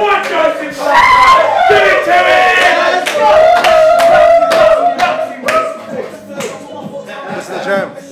Come on, Joseph! Give it to me! That's the jam.